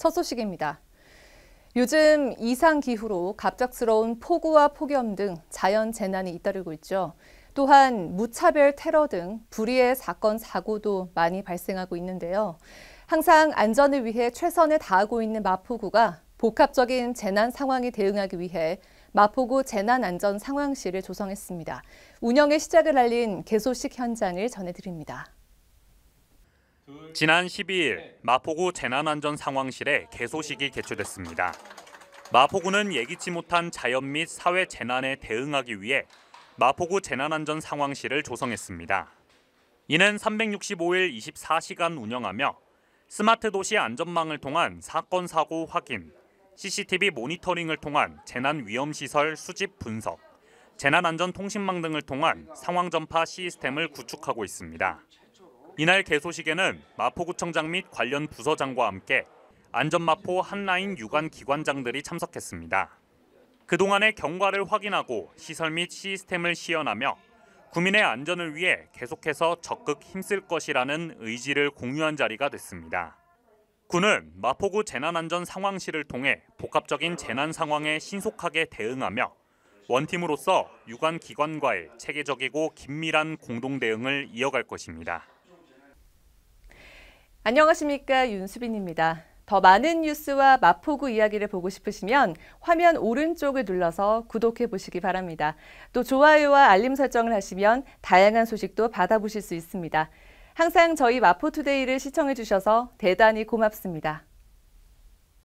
첫 소식입니다. 요즘 이상 기후로 갑작스러운 폭우와 폭염 등 자연 재난이 잇따르고 있죠. 또한 무차별 테러 등 불의의 사건 사고도 많이 발생하고 있는데요. 항상 안전을 위해 최선을 다하고 있는 마포구가 복합적인 재난 상황에 대응하기 위해 마포구 재난안전 상황실을 조성했습니다. 운영의 시작을 알린 개소식 현장을 전해드립니다. 지난 12일 마포구 재난안전 상황실에 개소식이 개최됐습니다. 마포구는 예기치 못한 자연 및 사회 재난에 대응하기 위해 마포구 재난안전 상황실을 조성했습니다. 이는 365일 24시간 운영하며 스마트 도시 안전망을 통한 사건 사고 확인, CCTV 모니터링을 통한 재난 위험 시설 수집 분석, 재난 안전 통신망 등을 통한 상황 전파 시스템을 구축하고 있습니다. 이날 개소식에는 마포구청장 및 관련 부서장과 함께 안전마포 한라인 유관 기관장들이 참석했습니다. 그동안의 경과를 확인하고 시설 및 시스템을 시연하며 국민의 안전을 위해 계속해서 적극 힘쓸 것이라는 의지를 공유한 자리가 됐습니다. 군은 마포구 재난안전 상황실을 통해 복합적인 재난 상황에 신속하게 대응하며 원팀으로서 유관 기관과의 체계적이고 긴밀한 공동 대응을 이어갈 것입니다. 안녕하십니까 윤수빈입니다. 더 많은 뉴스와 마포구 이야기를 보고 싶으시면 화면 오른쪽을 눌러서 구독해 보시기 바랍니다. 또 좋아요와 알림 설정을 하시면 다양한 소식도 받아보실 수 있습니다. 항상 저희 마포투데이를 시청해 주셔서 대단히 고맙습니다.